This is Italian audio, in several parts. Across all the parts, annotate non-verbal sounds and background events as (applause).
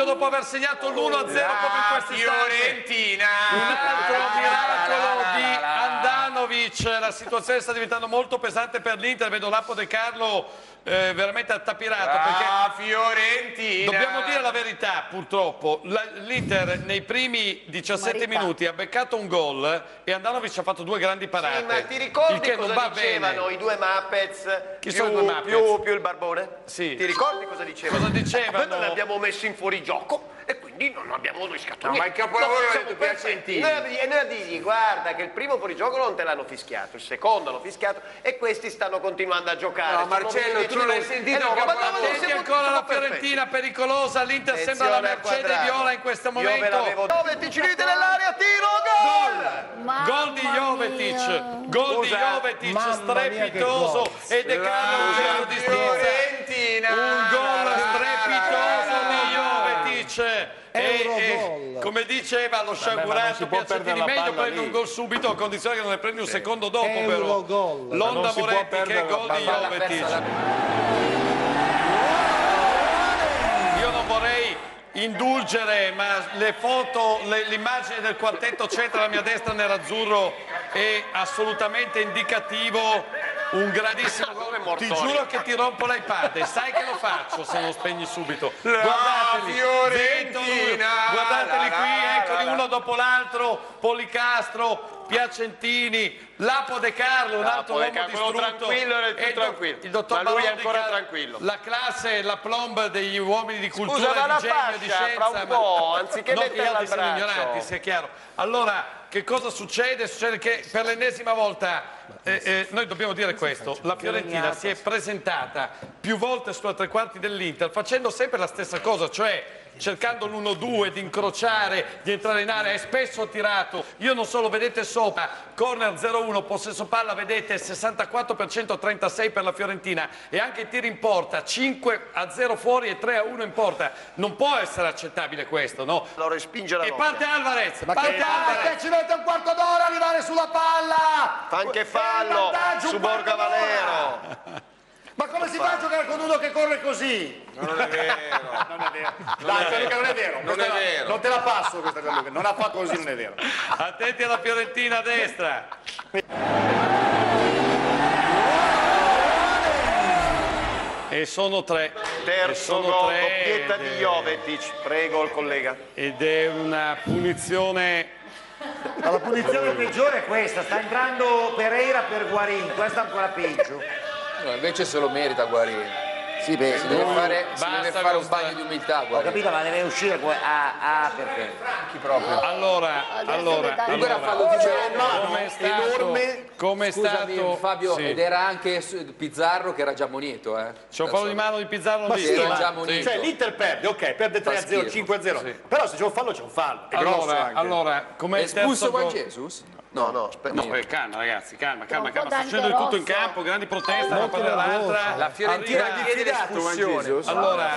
dubbio dopo aver segnato l'1-0 proprio in questi istanti. Fiorentina. Un altro miracolo di la, la. Andanovic, la situazione sta diventando molto pesante per l'Inter, vedo Lapo De Carlo eh, veramente attapirato La Fiorentina. Dobbiamo dire la verità, purtroppo. L'Inter nei primi 17 Marità. minuti ha beccato un gol e Andanovic ha fatto due grandi parate. Sì, ma ti ricordi cosa va dicevano bene. i due Muppets? Chi più, sono i due Muppets? Più, più il barbone? Sì. Ti ricordi cosa dicevano? Cosa dicevano? Noi non li abbiamo messi in fuorigioco quindi non abbiamo rischiato No, ma niente. il capolavoro siamo detto. Piacentini. Noi E noi a dirgli, guarda che il primo fuorigioco non te l'hanno fischiato, il secondo l'hanno fischiato e questi stanno continuando a giocare. No, Marcello, tu non hai sentito Eh no, ma no, ma ancora siamo la. Fiorentina pericolosa, l'Inter sembra la Mercedes. Viola in questo momento. Jovetic lì nell'area, tiro, gol! Mamma Gol di Jovetic, gol di Jovetic, strepitoso gol. e De Carlo un giro di. Fiorentina. Un gol come diceva lo sciagurato la meglio prendere un gol subito a condizione che non ne prendi un secondo dopo però. L'Onda non si può Moretti che gol di. Jovetic. Io non vorrei indulgere, ma le foto, l'immagine del quartetto centro alla mia destra nerazzurro è assolutamente indicativo. Un grandissimo gol. Ti giuro che ti rompo l'iPad e sai che lo faccio se non spegni subito. Guardateli, Fiorentina, Ventolo, guardateli qui, eccoli uno dopo l'altro, Policastro, Piacentini, Lapo De Carlo, un altro Lapo De uomo distrutto. tranquillo era il più tranquillo. Il dottor Ma lui è di ancora Carlo, tranquillo. La classe, la plomb degli uomini di cultura, Scusa, di genio, di fascia, scienza. fra un po', anziché (laughs) non metterla altri al braccio. ignoranti, sia chiaro. Allora, che cosa succede? Succede che per l'ennesima volta eh, eh, noi dobbiamo dire questo, la Fiorentina si è presentata più volte sulla tre quarti dell'Inter facendo sempre la stessa cosa, cioè cercando l'1-2 di incrociare, di entrare in area e spesso tirato. Io non solo, vedete sopra, corner 0-1, possesso palla, vedete 64% 36 per la Fiorentina e anche i tiri in porta, 5-0 fuori e 3-1 in porta. Non può essere accettabile questo, no? Lo respinge la E notte. parte Alvarez, Ma parte che Alvarez. parte, ci mette un quarto d'ora a arrivare sulla palla! Fa anche È fallo su Borga! Valero. Ma come si fa a giocare con uno che corre così? Non è vero. Non è vero. Dai, Gianluca, non è vero. Non è la- vero. Non te la passo questa Gianluca, non ha fatto così, non è vero. Attenti alla Fiorentina a destra. E sono tre. E Terzo sono gol, tre doppietta di Jovetic. Prego il collega. Ed è una punizione. Ma la punizione peggiore è questa, sta entrando Pereira per Guarin, questa è ancora peggio. No, invece se lo merita Guarini. Sì, beh, Si deve fare, si deve fare un bagno di umiltà, Ho Guarini. capito, ma deve uscire ah, ah, perché? Chi proprio? Allora, allora, allora. fallo di Come è stato? enorme. Come è Scusami stato? Fabio, Sì. ed era anche Pizzarro che era già monito, eh. C'è un fallo di mano di Pizzarro, Ma visto. sì, era ma- già munito. cioè l'Inter perde, ok, perde 3-0, schifo. 5-0. Però se c'è un fallo c'è un fallo. È grosso Allora, anche. allora, come È terzo espulso Juan? Jesus? No, no, aspetta. No, eh, calma ragazzi, calma, calma, calma. Sta succedendo di tutto in campo, grandi proteste da una parte all'altra. La Fiorentina chiede l'espulsione. Allora,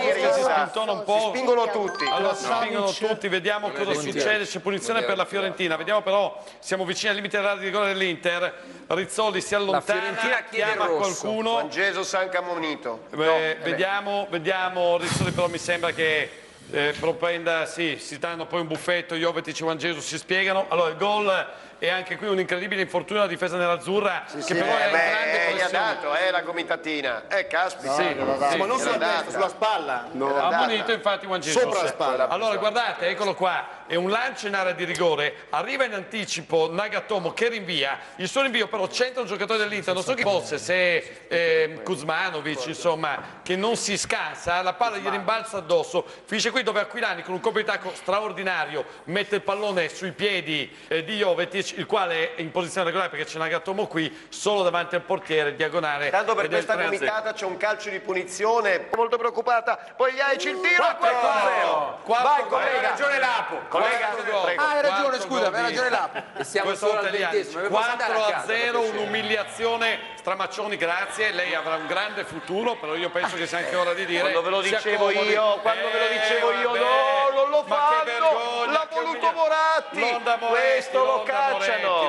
Jesus si sa. spintona un Si po'. spingono tutti. Allora si spingono tutti, vediamo cosa succede, c'è punizione per la Fiorentina, vediamo però, siamo vicini al limite dell'area di rigore dell'Inter, Rizzoli si allontana, Fiorentina chiede il chiama qualcuno, anche ammonito. Beh, vediamo, vediamo, Rizzoli però mi sembra che eh, propenda, sì, si danno poi un buffetto, Jovetic e Juan Jesus si spiegano, allora il gol e anche qui un incredibile infortunio alla difesa nerazzurra, che però è Eh, in grande beh, gli ha dato, eh, la gomitatina. Eh, caspita. Sì, Sì, ma non sulla Era testa, sulla spalla. Era Ha data. munito infatti Juan Jesus. Sopra la spalla. Allora guardate, eccolo qua, è un lancio in area di rigore, arriva in anticipo Nagatomo che rinvia, il suo rinvio però c'entra un giocatore dell'Inter, non so chi fosse, se eh, Kuzmanovic, insomma, che non si scansa, la palla gli rimbalza addosso, finisce qui dove Aquilani con un colpo di tacco straordinario mette il pallone sui piedi eh, di Jovetic, il quale è in posizione regolare perché c'è Nagatomo qui, solo davanti al portiere, diagonale. Tanto per questa 3-0. gomitata c'è un calcio di punizione, molto preoccupata. Poi gli Aici il tiro al 4-0. Quarto Vai collega. ragione Lapo. Collega. Ah, hai ragione, scusa, di- ragione Lapo. E siamo solo al ventesimo. Avevo 4 a 0, un'umiliazione. Stramaccioni, grazie. Lei avrà un grande futuro, però io penso che sia anche ora di dire. Quando ve lo dicevo io, quando ve lo Eh, dicevo io, no, non lo Ma che fanno. vergogna, voluto Moratti. L'Onda Moretti, Questo lo l'Onda cacciano. Moretti,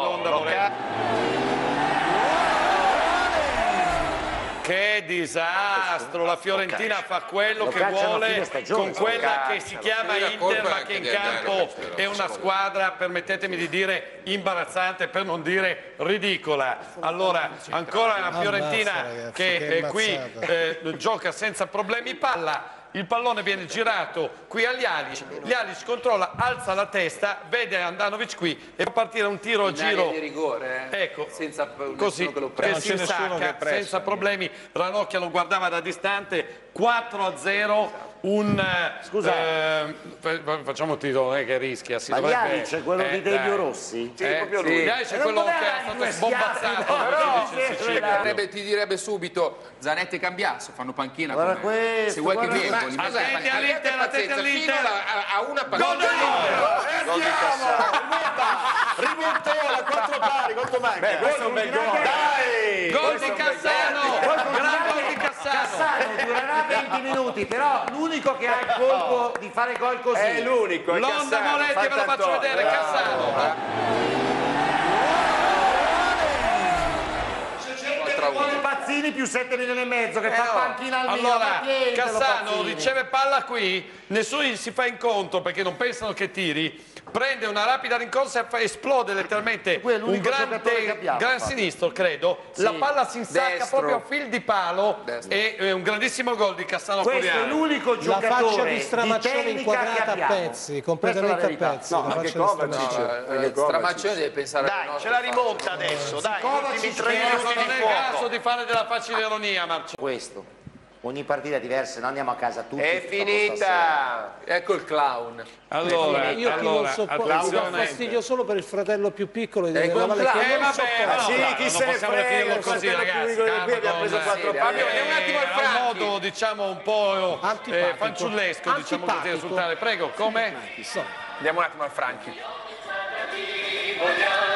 Che disastro, la Fiorentina fa quello Lo che vuole con quella che si chiama Inter ma che in campo è una squadra, permettetemi di dire, imbarazzante per non dire ridicola. Allora, ancora la Fiorentina che qui eh, gioca senza problemi palla. Il pallone viene girato qui agli Ali, gli Ali si controlla, alza la testa, vede Andanovic qui e fa partire un tiro a giro di rigore, eh? Ecco, senza così che lo che prenda. si insacca senza problemi. Ranocchia lo guardava da distante 4 a 0. Un eh, Scusa. eh, fa- facciamo titolo, non è che rischia. Si dovrebbe- Lianic è quello eh, di Delio. Rossi? Sì, proprio lui. È E non quello che è stato sbombazzato. come no, sì, sì, Direbbe- ti direbbe subito Zanetti e Cambiasso fanno panchina Guarda con me. questo, se vuoi che guarda vengo questo. li metti in Attenti panchina. all'Inter, attenti all'Inter. fino a, a una Gol panchina dell'Inter! Rimontola, quattro pari, quanto manca? questo è un bel gol. Dai! Gol di Cassano! Gran Cassano durerà 20 minuti, però l'unico che ha il colpo di fare gol così. È l'unico, è Londa Moletti, ve lo faccio Fantantonio. vedere, Cassano! Con Pazzini più 7 milioni e mezzo che fa panchina al Milan. Allora, tientelo, Cassano riceve palla qui, nessuno si fa incontro perché non pensano che tiri, prende una rapida rincorsa e fa- esplode letteralmente Quello è un l'unico gran, giocatore te- che abbiamo, gran sinistro, credo. La palla si insacca Destro. proprio a fil di palo Destro. e è un grandissimo gol di Cassano Questo è Curiano. l'unico La giocatore faccia di Stramaccione tecnica che inquadrata a pezzi, completamente è la a pezzi. No, la anche faccia di Kovacic. Stramaccione. Eh, eh, Stramaccione deve pensare Dai, ce la rimonta adesso, dai, Ecco, non di è il caso di fare della facile ironia, Marcello. Questo. Ogni partita è diversa, noi andiamo a casa tutti. È finita! Ecco il clown. Allora, Io chi non allora, sopporto, mi dà attenzione. fastidio solo per il fratello più piccolo di Eh, della Valle che Eh non vabbè, sopporto. ma no, Sì, chi non se ne possiamo frega, il così, fratello più ragazzi. piccolo di qui calma, abbiamo preso quattro eh, pali. Andiamo un attimo al Franchi. modo diciamo un po' eh, fanciullesco diciamo così risultare prego come. Andiamo un attimo al Franchi.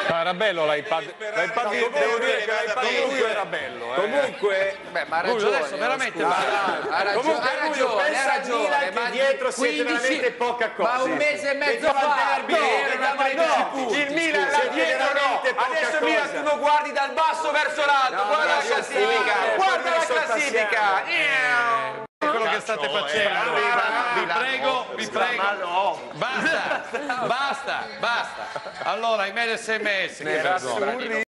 No, era bello l'iPad. L'iPad devo dire che l'iPad bello. eh. Comunque, Beh, ma ha Lui ragione. adesso veramente basta. ha ragione, Comunque ha lui ragione, pensa ha ragione. Milan che ma dietro siete 15 veramente poca cosa. Ma un mese e mezzo fa, derby, no, era da 13 no, punti. il Milan là Siete dietro no. Adesso Milan tu lo guardi dal basso verso l'alto. guarda la classifica. Guarda la classifica. Quello che state facendo vi prego vi prego basta basta basta allora i mail sms